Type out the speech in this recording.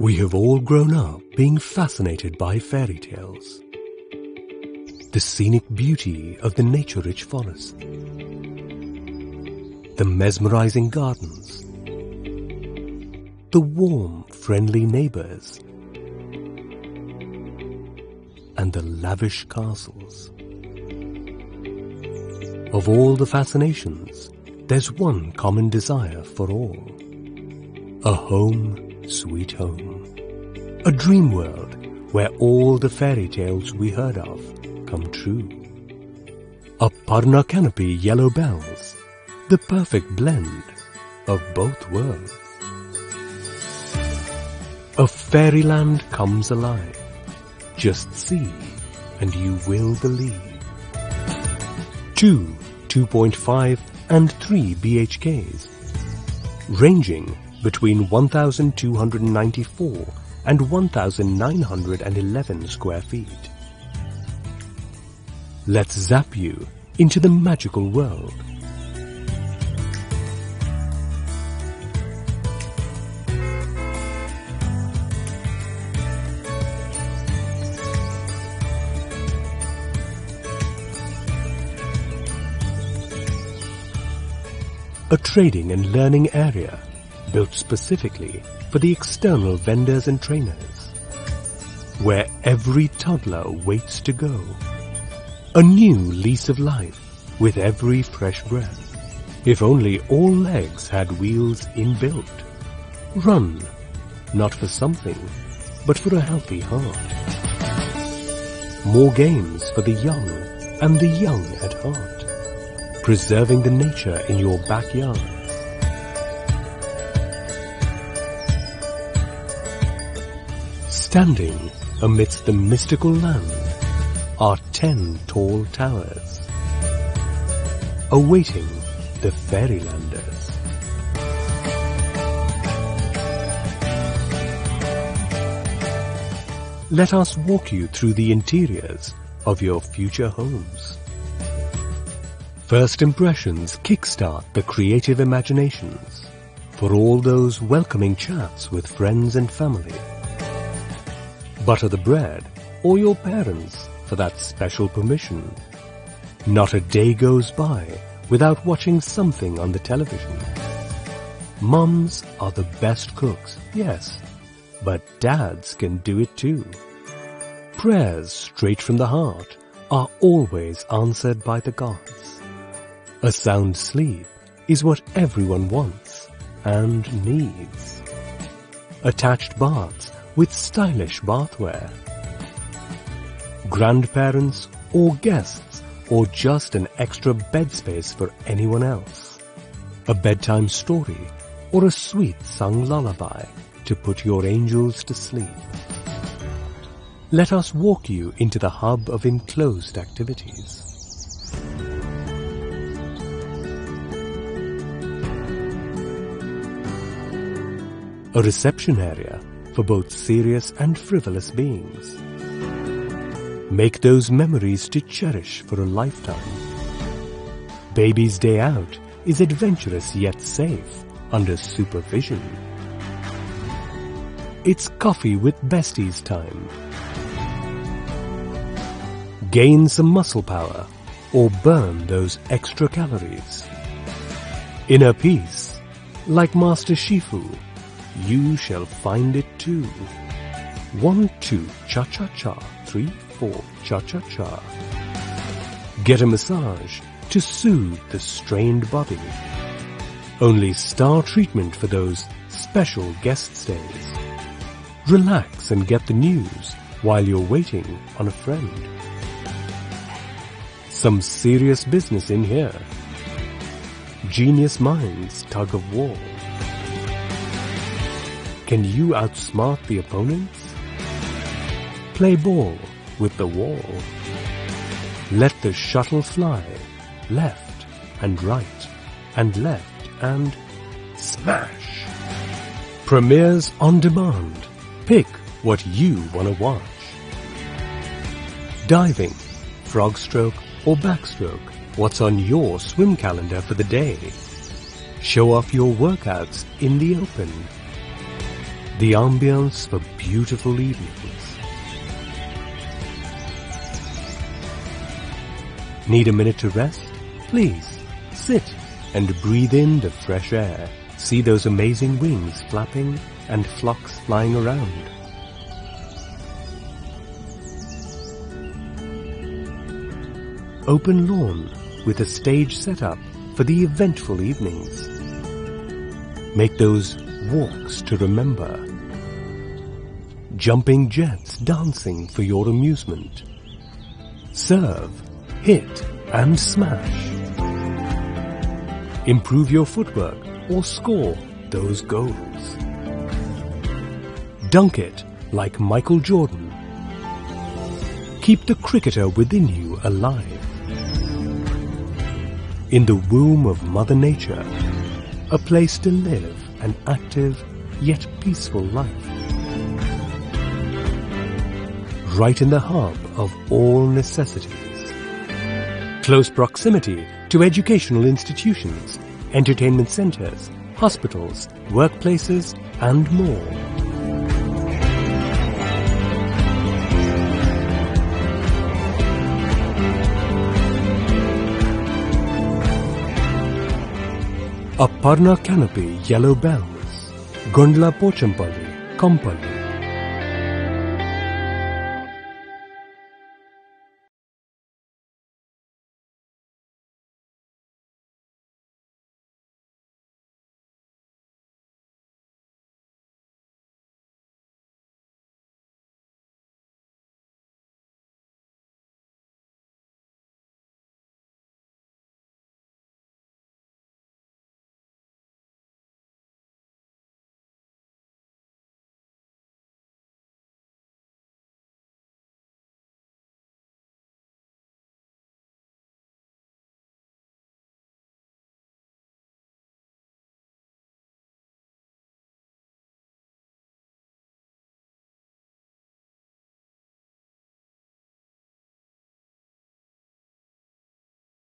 We have all grown up being fascinated by fairy tales. The scenic beauty of the nature-rich forest. The mesmerizing gardens. The warm, friendly neighbors. And the lavish castles. Of all the fascinations, there's one common desire for all. A home sweet home. A dream world where all the fairy tales we heard of come true. Aparna canopy yellow bells, the perfect blend of both worlds. A fairyland comes alive. Just see and you will believe. Two 2.5 and 3 BHKs, ranging between 1,294 and 1,911 square feet. Let's zap you into the magical world. A trading and learning area built specifically for the external vendors and trainers, where every toddler waits to go. A new lease of life with every fresh breath. If only all legs had wheels inbuilt. Run, not for something, but for a healthy heart. More games for the young and the young at heart. Preserving the nature in your backyard Standing amidst the mystical land are ten tall towers, awaiting the fairylanders. Let us walk you through the interiors of your future homes. First impressions kickstart the creative imaginations for all those welcoming chats with friends and family butter the bread, or your parents for that special permission. Not a day goes by without watching something on the television. Mums are the best cooks, yes, but dads can do it too. Prayers straight from the heart are always answered by the gods. A sound sleep is what everyone wants and needs. Attached baths with stylish bathware. Grandparents or guests or just an extra bed space for anyone else. A bedtime story or a sweet sung lullaby to put your angels to sleep. Let us walk you into the hub of enclosed activities. A reception area for both serious and frivolous beings. Make those memories to cherish for a lifetime. Baby's Day Out is adventurous yet safe under supervision. It's coffee with besties time. Gain some muscle power or burn those extra calories. Inner peace, like Master Shifu, you shall find it too. One, two, cha-cha-cha, three, four, cha-cha-cha. Get a massage to soothe the strained body. Only star treatment for those special guest stays. Relax and get the news while you're waiting on a friend. Some serious business in here. Genius minds tug of war. Can you outsmart the opponents? Play ball with the wall. Let the shuttle fly left and right and left and smash. Premieres on demand. Pick what you want to watch. Diving, frog stroke or backstroke. What's on your swim calendar for the day? Show off your workouts in the open the ambience for beautiful evenings. Need a minute to rest? Please, sit and breathe in the fresh air. See those amazing wings flapping and flocks flying around. Open lawn with a stage set up for the eventful evenings. Make those walks to remember. Jumping jets dancing for your amusement. Serve, hit and smash. Improve your footwork or score those goals. Dunk it like Michael Jordan. Keep the cricketer within you alive. In the womb of Mother Nature, a place to live an active yet peaceful life. Right in the hub of all necessities. Close proximity to educational institutions, entertainment centers, hospitals, workplaces, and more. Aparna canopy yellow bells, Gondla Pochampalli, Kompalli,